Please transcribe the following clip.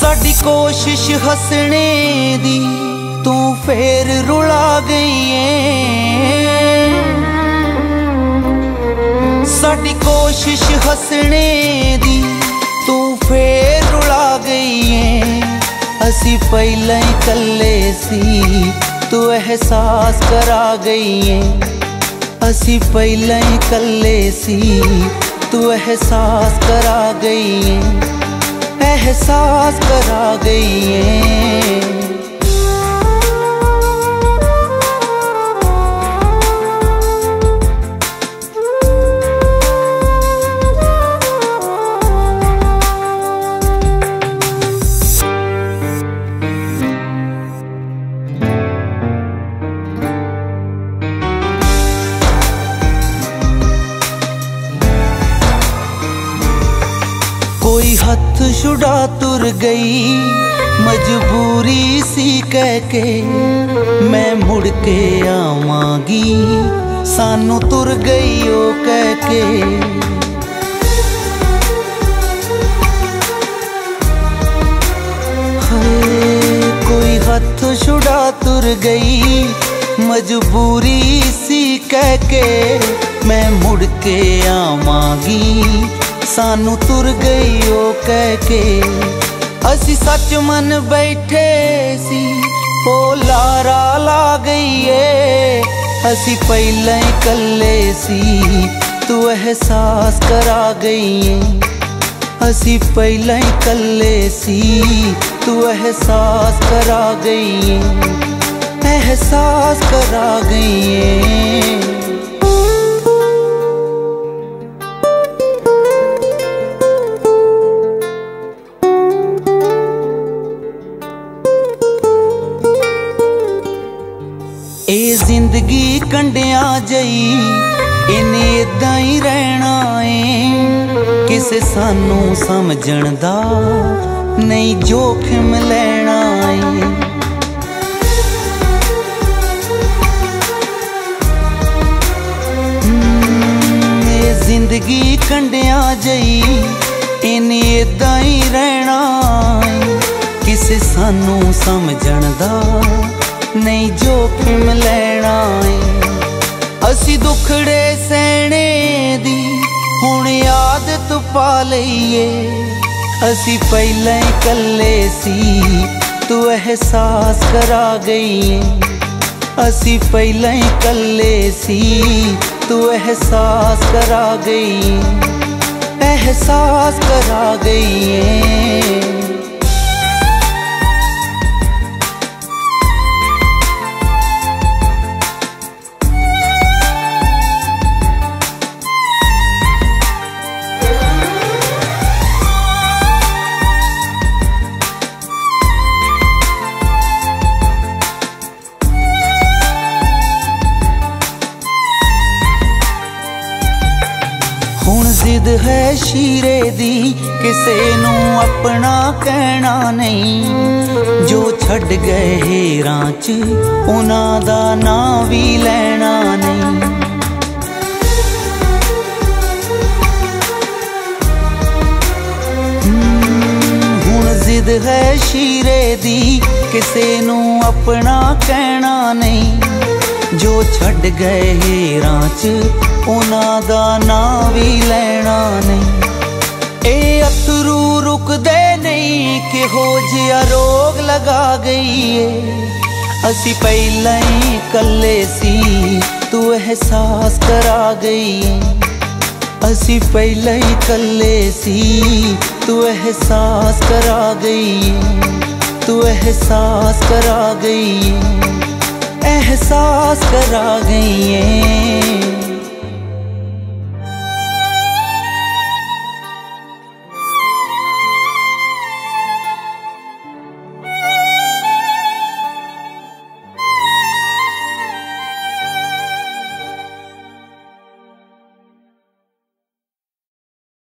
ਸਾਡੀ ਕੋਸ਼ਿਸ਼ ਹੱਸਣੇ ਦੀ ਤੂੰ ਫੇਰ ਰੁਲਾ ਗਈ ਏ ਸਾਡੀ ਕੋਸ਼ਿਸ਼ ਹੱਸਣੇ ਦੀ ਤੂੰ ਫੇਰ ਰੁਲਾ ਗਈ ਏ ਅਸੀਂ ਪਹਿਲਾਂ ਹੀ ਕੱਲੇ ਸੀ, ਤੂੰ ਅਹਿਸਾਸ ਕਰਾ ਗਈ ਏ ਅਸੀਂ ਪਹਿਲਾਂ ਹੀ ਕੱਲੇ ਸੀ, ਤੂੰ ਅਹਿਸਾਸ ਕਰਾ ਗਈ ਏ ਅਹਿਸਾਸ ਕਰਾ ਗਈ ਏ हथ छुड़ा तुर गई मजबूरी सी कह के मैं मुड़ के आवांगी सानू तुर गई ओ कह के हाय, कोई हथ छुड़ा तुर गई मजबूरी सी कह के मैं मुड़ के आवांगी ਸਾਨੂੰ ਤੁਰ ਗਈ ਉਹ ਕਹਿ ਕੇ। ਅਸੀਂ ਸੱਚ ਮਨ ਬੈਠੇ ਸੀ, ਉਹ ਲਾਰਾ ਲਾ ਗਈ ਏ ਅਸੀਂ ਪਹਿਲਾਂ ਹੀ ਕੱਲੇ ਸੀ, ਤੂੰ ਅਹਿਸਾਸ ਕਰਾ ਗਈ ਏ ਅਸੀਂ ਪਹਿਲਾਂ ਹੀ ਕੱਲੇ ਸੀ, ਤੂੰ ਅਹਿਸਾਸ ਕਰਾ ਗਈ ਏ ਅਹਿਸਾਸ ਕਰਾ ਗਈ ਏ ਜ਼ਿੰਦਗੀ ਕੰਡਿਆਂ ਜਈ, ਇਹਨੇ ਇਦਾਂ ਹੀ ਰਹਿਣਾ ਏ। ਕਿਸੇ ਸਾਨੂੰ ਸਮਝਣ ਦਾ ਨਹੀਂ ਜੋਖਮ ਲੈਣਾ ਏ। ਜ਼ਿੰਦਗੀ ਕੰਡਿਆਂ ਜਈ, ਇਹਨੇ ਇਦਾਂ ਹੀ ਰਹਿਣਾ ਕਿਸੇ ਸਾਨੂੰ ਸਮਝਣ ਦਾ ਨਹੀਂ ਜੋਖਮ ਲੈਣਾ ਏ। ਅਸੀਂ ਦੁਖੜੇ ਸਹਿਣੇ ਦੀ ਹੁਣ ਆਦਤ ਪਾ ਲਈਏ। ਅਸੀਂ ਪਹਿਲਾਂ ਹੀ ਕੱਲੇ ਸੀ, ਤੂੰ ਅਹਿਸਾਸ ਕਰਾ ਗਈ ਏ ਅਸੀਂ ਪਹਿਲਾਂ ਹੀ ਕੱਲੇ ਸੀ, ਤੂੰ ਅਹਿਸਾਸ ਕਰਾ ਗਈ ਏ ਅਹਿਸਾਸ ਕਰਾ ਗਈ ਏ ਜ਼ਿੱਦ ਹੈ ਸ਼ੀਰੇ ਦੀ। ਕਿਸੇ ਨੂੰ ਆਪਣਾ ਕਹਿਣਾ ਨਹੀਂ। ਜੋ ਛੱਡ ਗਏ ਹੀਰਾਂ 'ਚ, ਉਹਨਾਂ ਦਾ ਨਾਂ ਵੀ ਲੈਣਾ ਨਹੀਂ। ਹੁਣ ਜ਼ਿੱਦ ਹੈ ਸ਼ੀਰੇ ਦੀ। ਕਿਸੇ ਨੂੰ ਆਪਣਾ ਕਹਿਣਾ ਨਹੀਂ। ਜੋ ਛੱਡ ਗਏ ਹੀਰਾਂ 'ਚ, ਉਹਨਾਂ ਦਾ ਨਾਂ ਵੀ ਲੈਣਾ ਨਹੀਂ। ਇਹ ਅਥਰੂ ਰੁਕਦੇ ਨਹੀਂ, ਕਿਹੋ ਜਿਹਾ ਰੋਗ ਲਗਾ ਗਈ ਏ ਅਸੀਂ ਪਹਿਲਾਂ ਹੀ ਕੱਲੇ ਸੀ, ਤੂੰ ਅਹਿਸਾਸ ਕਰਾ ਗਈ। ਏ ਅਸੀਂ ਪਹਿਲਾਂ ਹੀ ਕੱਲੇ ਸੀ, ਤੂੰ ਅਹਿਸਾਸ ਕਰਾ ਗਈ। ਏ ਤੂੰ ਅਹਿਸਾਸ ਕਰਾ ਗਈ। ਏ ਅਹਿਸਾਸ ਕਰਾ ਗਈ